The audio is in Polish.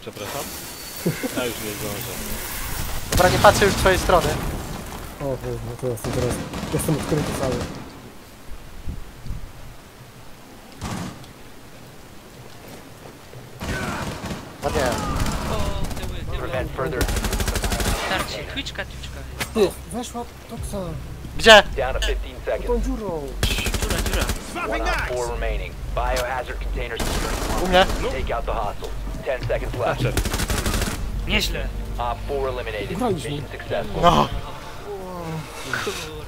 Przepraszam. Ja już nie zdążę. Dobra, nie patrzę już w twojej strony. O, no to jestem teraz... Jestem odkryty cały. No nie. Prevent further Starcie, twiczka, twiczka. Ty, weszła Toksa. Gdzie? down to 15 seconds. Dziurą. Dziura, dziura. One on four remaining. Biohazard container secured. U mnie? Take out the hostiles. 10 seconds left. Znaczy, Nieźle. Op 4 eliminated. Graliśmy. Mission successful. No. Kurde.